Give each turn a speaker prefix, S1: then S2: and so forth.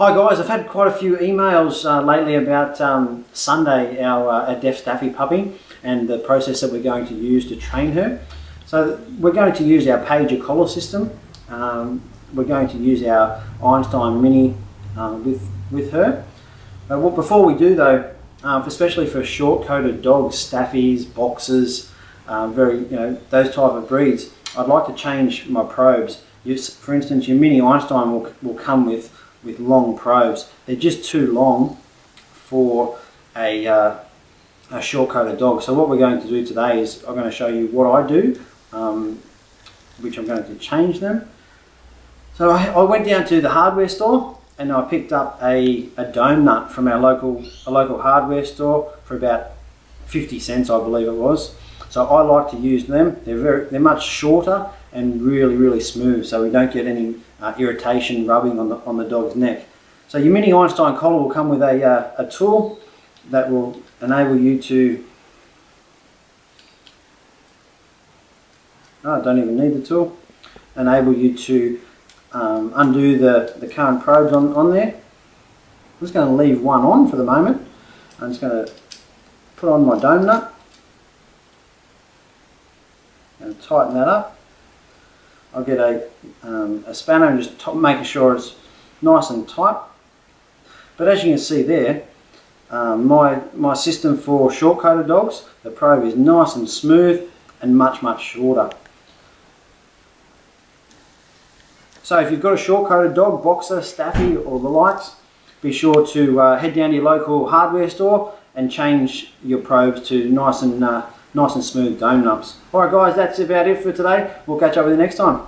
S1: Hi guys, I've had quite a few emails uh, lately about um, Sunday, our, uh, our deaf staffy puppy, and the process that we're going to use to train her. So we're going to use our pager collar system. Um, we're going to use our Einstein Mini uh, with, with her. But what, before we do though, um, especially for short-coated dogs, staffies, boxers, um, very, you know, those type of breeds, I'd like to change my probes. You, for instance, your Mini Einstein will, will come with with long probes. They're just too long for a, uh, a short-coated dog. So what we're going to do today is I'm going to show you what I do, um, which I'm going to change them. So I, I, went down to the hardware store and I picked up a, a dome nut from our local, a local hardware store for about 50 cents I believe it was. So I like to use them. They're very, they're much shorter and really, really smooth, so we don't get any uh, irritation rubbing on the, on the dog's neck. So your mini Einstein collar will come with a, uh, a tool that will enable you to, I don't even need the tool, enable you to um, undo the, the current probes on, on there. I'm just going to leave one on for the moment. I'm just going to put on my dome nut and tighten that up. I'll get a, um, a spanner and just top, making sure it's nice and tight. But as you can see there, um, my, my system for short-coated dogs, the probe is nice and smooth and much, much shorter. So if you've got a short-coated dog, boxer, staffy or the likes, be sure to uh, head down to your local hardware store and change your probes to nice and uh, nice and smooth dome nuts. Alright guys, that's about it for today. We'll catch up with you next time.